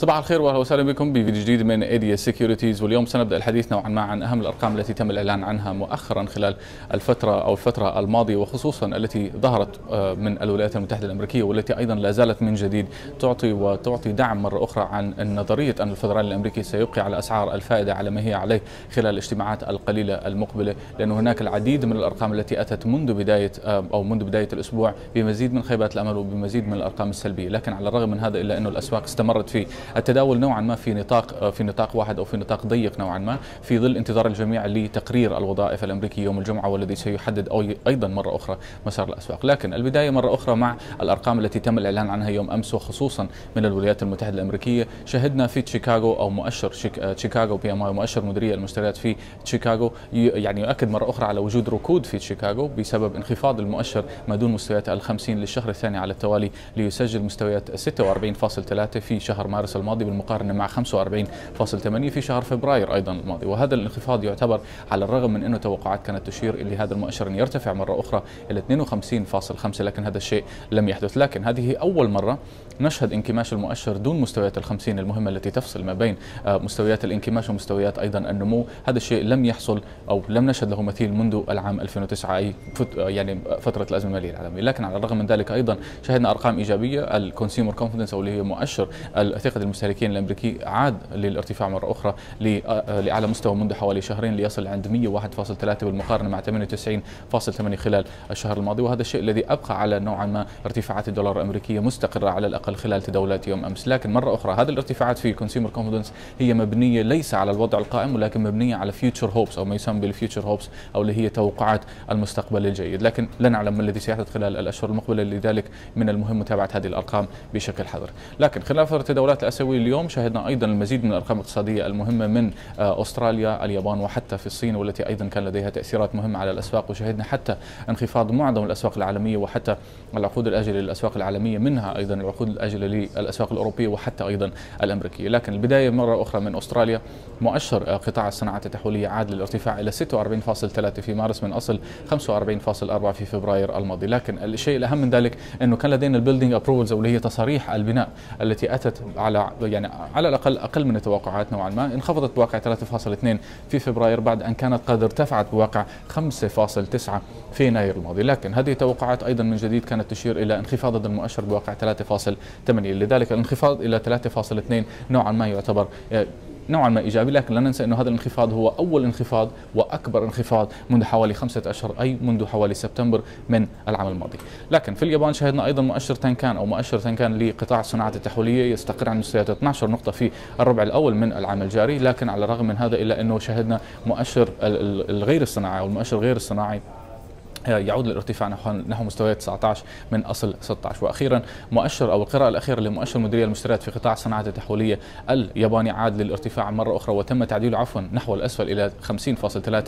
صباح الخير وأهلا وسهلا بكم بفيديو جديد من ايديا سيكيورتيز واليوم سنبدأ الحديث نوعا ما عن أهم الأرقام التي تم الإعلان عنها مؤخرا خلال الفترة أو الفترة الماضية وخصوصا التي ظهرت آه، من الولايات المتحدة الأمريكية والتي أيضا لا زالت من جديد تعطي وتعطي دعم مرة أخرى عن نظرية أن الفدرالي الأمريكي سيبقي على أسعار الفائدة على ما هي عليه خلال الاجتماعات القليلة المقبلة لأن هناك العديد من الأرقام التي أتت منذ بداية آه، أو منذ بداية الأسبوع بمزيد من خيبات الأمل وبمزيد من الأرقام السلبية. لكن على الرغم من هذا إلا انه الأسواق استمرت في التداول نوعا ما في نطاق في نطاق واحد أو في نطاق ضيق نوعا ما في ظل انتظار الجميع لتقرير الوظائف الامريكي يوم الجمعة والذي سيحدد أيضا مرة أخرى مسار الأسواق، لكن البداية مرة أخرى مع الأرقام التي تم الإعلان عنها يوم أمس وخصوصا من الولايات المتحدة الأمريكية، شهدنا في شيكاغو أو مؤشر شيكاغو PMI مؤشر مديرية المشتريات في شيكاغو يعني يؤكد مرة أخرى على وجود ركود في شيكاغو بسبب انخفاض المؤشر ما دون مستويات ال 50 للشهر الثاني على التوالي ليسجل مستويات 46.3 في شهر مارس الماضي بالمقارنة مع 45.8 في شهر فبراير أيضا الماضي. وهذا الانخفاض يعتبر على الرغم من أنه توقعات كانت تشير إلى هذا المؤشر أن يرتفع مرة أخرى إلى 52.5 لكن هذا الشيء لم يحدث. لكن هذه أول مرة نشهد انكماش المؤشر دون مستويات ال 50 المهمة التي تفصل ما بين آه، مستويات الانكماش ومستويات أيضا النمو. هذا الشيء لم يحصل أو لم نشهد له مثيل منذ العام 2009 أي يعني فترة الأزمة المالية العالمية. لكن على الرغم من ذلك أيضا شهدنا أرقام إيجابية. ال consumer confidence أو اللي هي مؤشر ثقه المستهلكين الأمريكي عاد للارتفاع مرة أخرى آه، لأعلى مستوى منذ حوالي شهرين ليصل عند 101.3 بالمقارنة مع 98.8 خلال الشهر الماضي. وهذا الشيء الذي أبقى على نوعا ما ارتفاعات الدولار الأمريكية مستقرة على الأقل خلال تداولات يوم أمس. لكن مرة أخرى هذه الارتفاعات في consumer confidence هي مبنية ليس على الوضع القائم ولكن مبنية على future hopes أو ما يسمى بال future hopes أو اللي هي توقعات المستقبل الجيد. لكن لا نعلم ما الذي سيحدث خلال الأشهر المقبلة لذلك من المهم متابعة هذه الأرقام بشكل حذر. لكن خلال فترة التداولات الآسيوية اليوم. شهدنا أيضا المزيد من الأرقام الاقتصادية المهمة من آه، أستراليا اليابان وحتى في الصين والتي أيضا كان لديها تأثيرات مهمة على الأسواق. وشهدنا حتى انخفاض معظم الأسواق العالمية وحتى العقود الآجلة للأسواق العالمية منها أيضا العقود الآجلة للأسواق الأوروبية وحتى أيضا الأمريكية. لكن البداية مرة أخرى من أستراليا مؤشر آه، قطاع الصناعات التحويلية عاد للارتفاع إلى 46.3 في مارس من أصل 45.4 في فبراير الماضي. لكن الشيء الأهم من ذلك أنه كان لدينا ال building approvals واللي هي تصاريح البناء التي أتت على يعني على الأقل أقل من التوقعات نوعا ما. انخفضت بواقع 3.2 في فبراير بعد أن كانت قد ارتفعت بواقع 5.9 في يناير الماضي. لكن هذه التوقعات أيضا من جديد كانت تشير إلى انخفاض المؤشر بواقع 3.8 لذلك الانخفاض إلى 3.2 نوعا ما يعتبر نوعا ما إيجابي لكن لا ننسى إنه هذا الانخفاض هو أول انخفاض وأكبر انخفاض منذ حوالي خمسة اشهر أي منذ حوالي سبتمبر من العام الماضي. لكن في اليابان شهدنا أيضا مؤشر تنكان أو مؤشر تنكان لقطاع الصناعه التحويليه يستقر عند مستويات 12 نقطة في الربع الأول من العام الجاري لكن على الرغم من هذا إلا إنه شهدنا مؤشر الغير الصناعي أو المؤشر غير الصناعي يعود للارتفاع نحو نحو مستويات 19 من أصل 16 وأخيرا مؤشر أو القراءة الأخيرة لمؤشر مديريه المشتريات في قطاع الصناعه التحويليه الياباني عاد للارتفاع مرة أخرى وتم تعديله عفوا نحو الأسفل إلى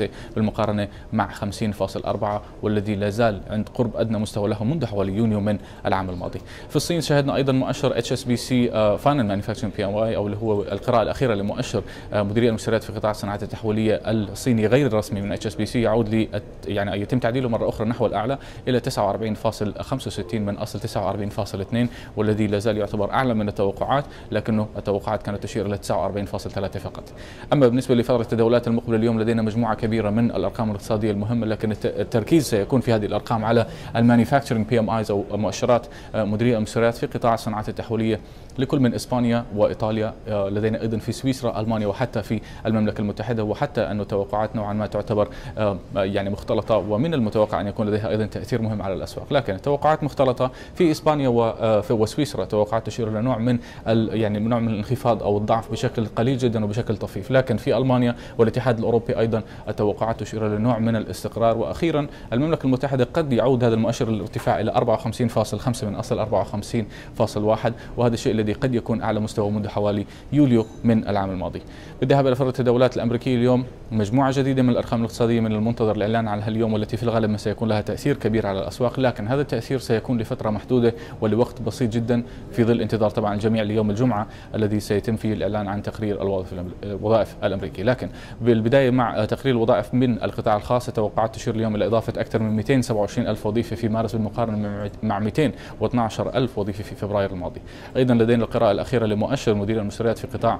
50.3 بالمقارنة مع 50.4 والذي لا زال عند قرب أدنى مستوى له منذ حوالي يونيو من العام الماضي. في الصين شهدنا أيضا مؤشر HSBC فاينل مانيفاكتشرنج بي ام اي أو اللي هو القراءة الأخيرة لمؤشر آه، مديرية المشتريات في قطاع الصناعه التحويليه الصيني غير الرسمي من اتش اس بي سي يعود ل يعني يتم تعديله مرة أخرى نحو الأعلى إلى 49.65 من أصل 49.2 والذي لا زال يعتبر أعلى من التوقعات لكنه التوقعات كانت تشير إلى 49.3 فقط. أما بالنسبة لفترة التداولات المقبلة اليوم لدينا مجموعة كبيرة من الأرقام الاقتصادية المهمة لكن التركيز سيكون في هذه الأرقام على ال manufacturing PMIs أو مؤشرات آه، مديرية المشتريات في قطاع الصناعات التحويليه لكل من إسبانيا وإيطاليا آه، لدينا أيضا في سويسرا ألمانيا وحتى في المملكة المتحدة وحتى انه توقعات نوعا ما تعتبر آه، يعني مختلطة ومن المتوقع أن يكون لديها أيضا تأثير مهم على الأسواق. لكن التوقعات مختلطة في إسبانيا آه، وسويسرا توقعات تشير إلى نوع من يعني نوع من الانخفاض أو الضعف بشكل قليل جدا وبشكل طفيف. لكن في ألمانيا والاتحاد الأوروبي أيضا التوقعات تشير إلى نوع من الاستقرار. وأخيرا المملكة المتحدة قد يعود هذا المؤشر للارتفاع إلى 54.5 من أصل 54.1 وهذا الشيء الذي قد يكون أعلى مستوى منذ حوالي يوليو من العام الماضي. بالذهاب إلى فرصه التداولات الأمريكية اليوم مجموعة جديدة من الأرقام الاقتصادية من المنتظر الإعلان عنها اليوم والتي في الغالب سيكون لها تأثير كبير على الأسواق لكن هذا التأثير سيكون لفترة محدودة ولوقت بسيط جدا في ظل انتظار طبعا الجميع ليوم الجمعة الذي سيتم فيه الإعلان عن تقرير الوظائف الأمريكي. لكن بالبداية مع تقرير الوظائف من القطاع الخاص توقعات تشير اليوم إلى إضافة أكثر من 227 ألف وظيفة في مارس بالمقارنة مع 212 ألف وظيفة في فبراير الماضي. أيضا لدينا القراءة الأخيرة لمؤشر مدير المشتريات في قطاع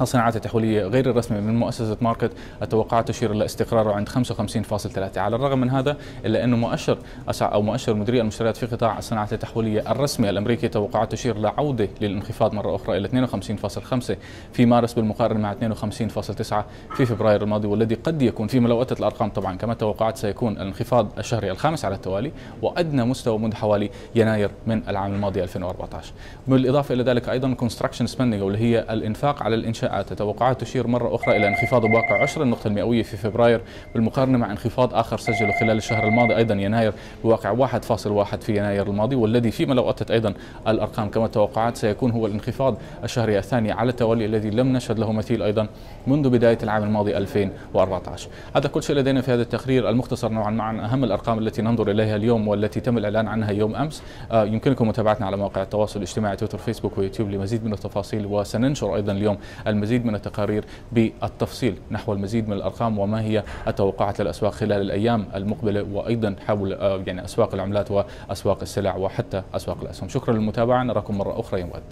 الصناعات التحويلية غير الرسمية من مؤسسة ماركت التوقعات تشير إلى استقراره عند 55.3 على الرغم من هذا إلا أنه مؤشر أو مؤشر مديرية المشتريات في قطاع الصناعات التحويلية الرسمي الأمريكي توقعات تشير لعودة للانخفاض مرة أخرى إلى 52.5 في مارس بالمقارنة مع 52.9 في فبراير الماضي والذي قد يكون فيما لو أتت الأرقام طبعا. كما توقعات سيكون الانخفاض الشهري الخامس على التوالي وأدنى مستوى منذ حوالي يناير من العام الماضي 2014 بالإضافة إلى ذلك أيضا construction spending واللي هي الإنفاق على الإنشاء المنشآت التوقعات تشير مرة أخرى إلى انخفاض بواقع 10 النقطة المئوية في فبراير بالمقارنة مع انخفاض آخر سجله خلال الشهر الماضي أيضا يناير بواقع 1.1 في يناير الماضي والذي فيما لو أتت أيضا الأرقام كما توقعات سيكون هو الانخفاض الشهري الثاني على التوالي الذي لم نشهد له مثيل أيضا منذ بداية العام الماضي 2014 هذا كل شيء لدينا في هذا التقرير المختصر نوعا ما عن أهم الأرقام التي ننظر إليها اليوم والتي تم الإعلان عنها يوم أمس. آه، يمكنكم متابعتنا على مواقع التواصل الاجتماعي تويتر فيسبوك ويوتيوب لمزيد من التفاصيل وسننشر أيضا اليوم المزيد من التقارير بالتفصيل نحو المزيد من الأرقام وما هي التوقعات للأسواق خلال الأيام المقبلة وأيضا حول آه، يعني أسواق العملات وأسواق السلع وحتى أسواق الأسهم. شكرا للمتابعة. نراكم مرة أخرى يوم غد.